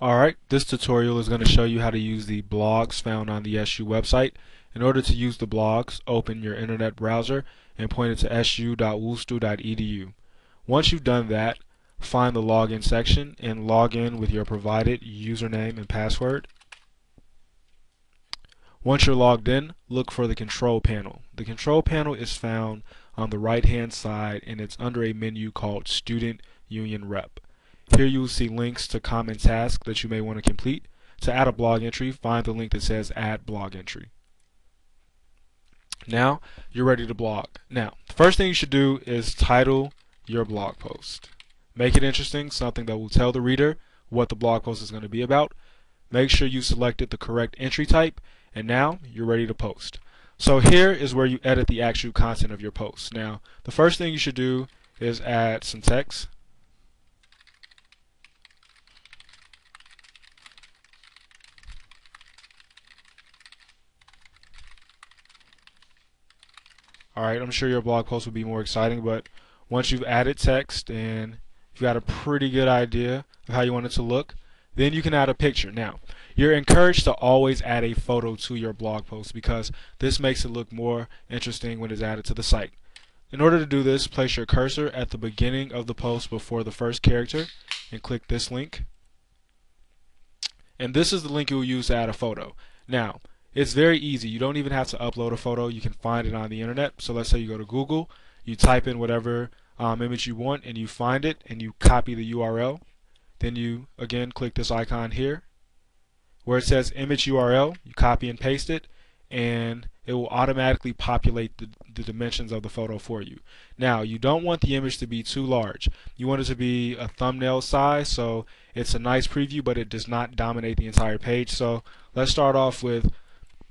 Alright, this tutorial is going to show you how to use the blogs found on the SU website. In order to use the blogs, open your internet browser and point it to su.wustl.edu. Once you've done that, find the login section and log in with your provided username and password. Once you're logged in, look for the control panel. The control panel is found on the right hand side and it's under a menu called Student Union Rep. Here you will see links to common tasks that you may want to complete. To add a blog entry, find the link that says Add Blog Entry. Now, you're ready to blog. Now, the first thing you should do is title your blog post. Make it interesting, something that will tell the reader what the blog post is going to be about. Make sure you selected the correct entry type, and now you're ready to post. So here is where you edit the actual content of your post. Now, the first thing you should do is add some text. Alright, I'm sure your blog post will be more exciting, but once you've added text and you've got a pretty good idea of how you want it to look, then you can add a picture. Now, you're encouraged to always add a photo to your blog post because this makes it look more interesting when it's added to the site. In order to do this, place your cursor at the beginning of the post before the first character and click this link. And this is the link you'll use to add a photo. Now, it's very easy. You don't even have to upload a photo. You can find it on the internet. So let's say you go to Google, you type in whatever um, image you want, and you find it, and you copy the URL. Then you, again, click this icon here. Where it says image URL, you copy and paste it, and it will automatically populate the, the, dimensions of the photo for you. Now, you don't want the image to be too large. You want it to be a thumbnail size, so it's a nice preview, but it does not dominate the entire page. So let's start off with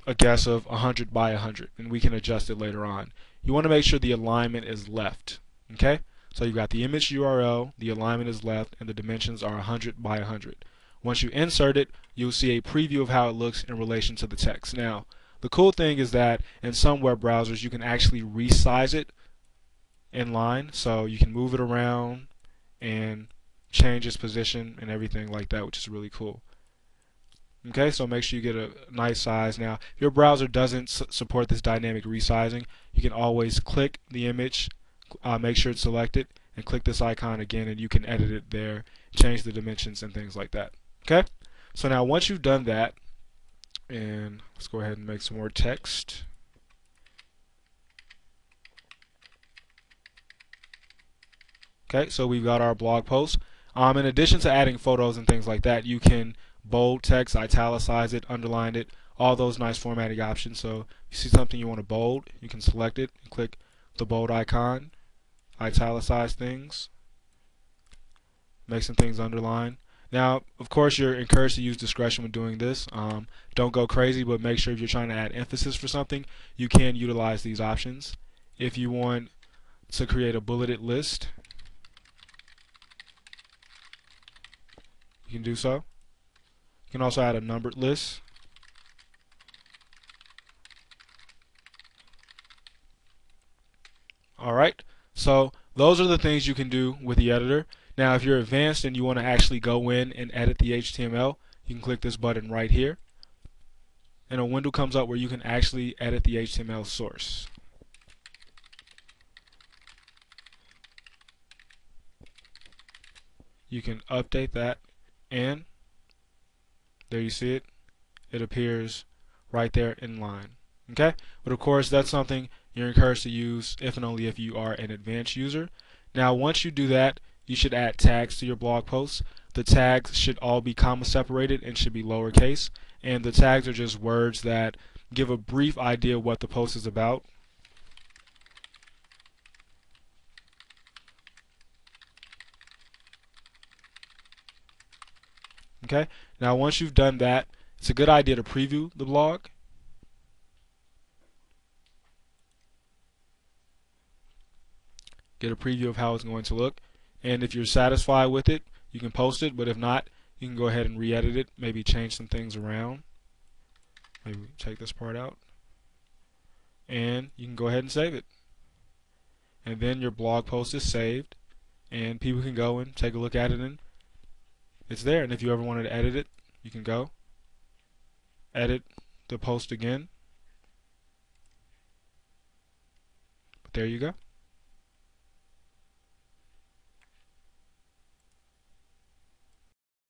a guess of 100 by 100 and we can adjust it later on. You want to make sure the alignment is left. Okay? So you've got the image URL, the alignment is left, and the dimensions are 100 by 100. Once you insert it, you'll see a preview of how it looks in relation to the text. Now, the cool thing is that in some web browsers you can actually resize it in line, so you can move it around and change its position and everything like that, which is really cool. Okay, so make sure you get a nice size. Now, if your browser doesn't support this dynamic resizing, you can always click the image, uh, make sure it's selected, and click this icon again, and you can edit it there, change the dimensions and things like that. Okay, so now once you've done that, and let's go ahead and make some more text. Okay, so we've got our blog post. Um, in addition to adding photos and things like that, you can bold text, italicize it, underline it, all those nice formatting options. So if you see something you want to bold, you can select it and click the bold icon, italicize things, make some things underline. Now, of course, you're encouraged to use discretion when doing this. Um, don't go crazy, but make sure if you're trying to add emphasis for something, you can utilize these options. If you want to create a bulleted list, you can do so can also add a numbered list. Alright, so those are the things you can do with the editor. Now if you're advanced and you want to actually go in and edit the HTML, you can click this button right here. And a window comes up where you can actually edit the HTML source. You can update that and there you see it. It appears right there in line. Okay? But of course, that's something you're encouraged to use if and only if you are an advanced user. Now, once you do that, you should add tags to your blog posts. The tags should all be comma separated and should be lowercase. And the tags are just words that give a brief idea what the post is about. Okay. Now once you've done that, it's a good idea to preview the blog. Get a preview of how it's going to look. And if you're satisfied with it, you can post it. But if not, you can go ahead and re-edit it. Maybe change some things around. Maybe take this part out. And you can go ahead and save it. And then your blog post is saved. And people can go and take a look at it and it's there. And if you ever wanted to edit it, you can go edit the post again. But there you go.